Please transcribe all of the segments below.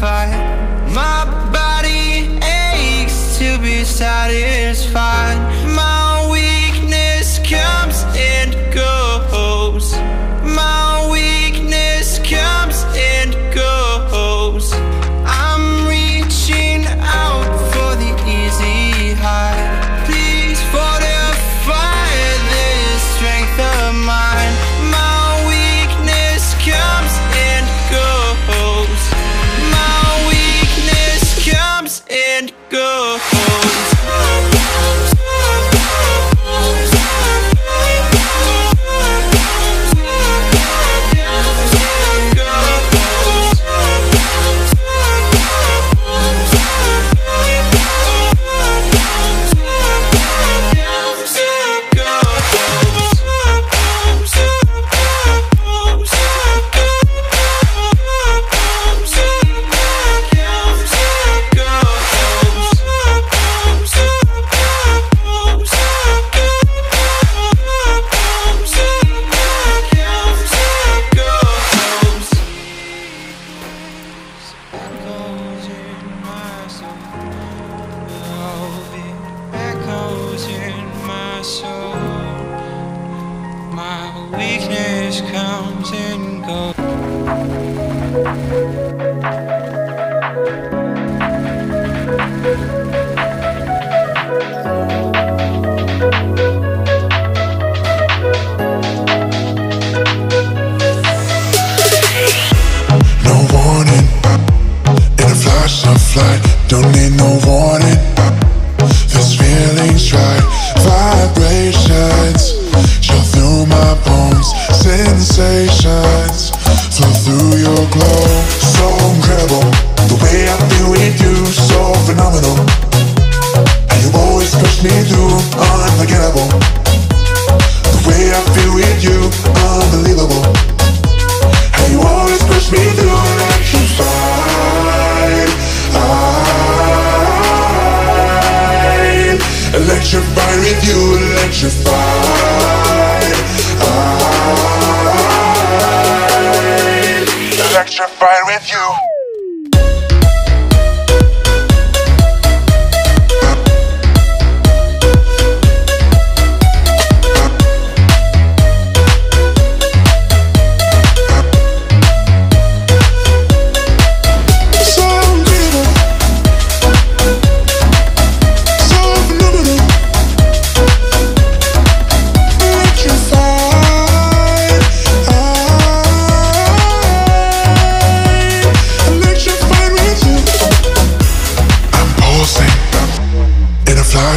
fight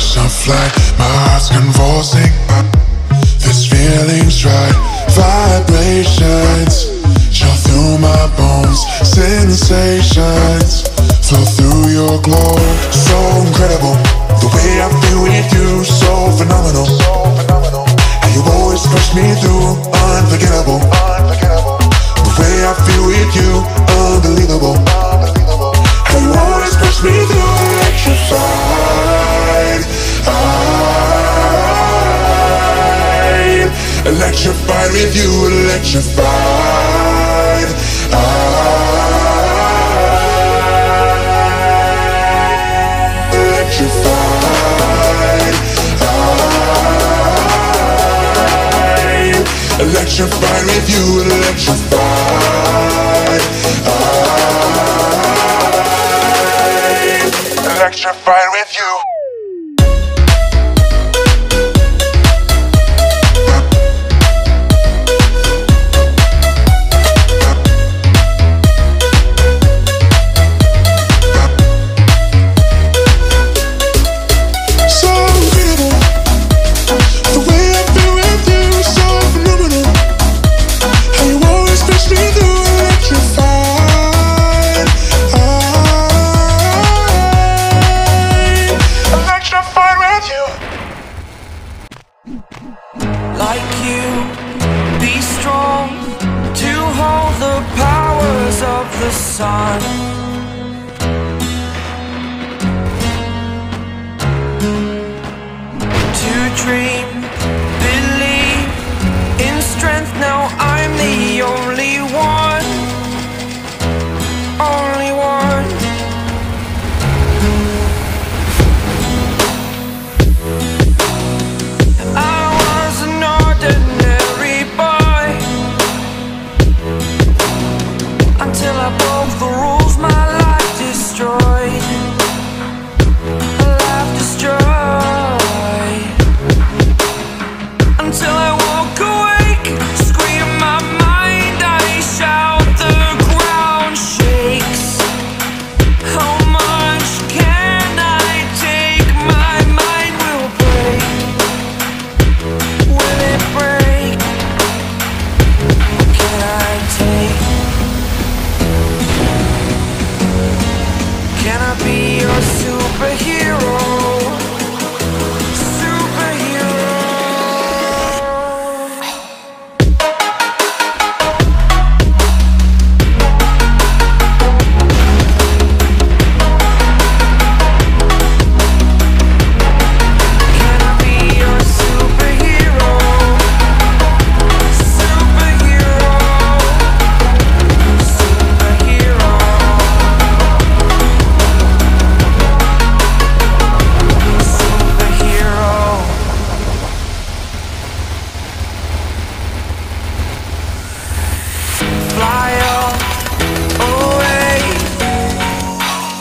I shall fly My heart's convulsing. This feeling's right Vibrations Chill through my bones Sensations Flow through your glow So incredible The way I feel with you So phenomenal. How you always push me through Unforgettable. The way I feel with you Unbelievable. How you always push me through Electrified. electrified, leave you electrified. I, electrified. I, electrified, leave you electrified.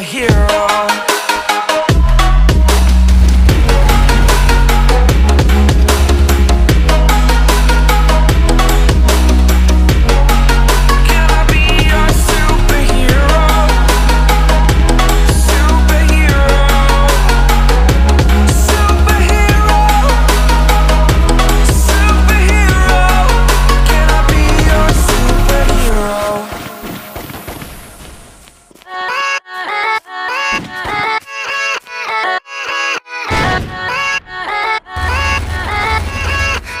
Superhero.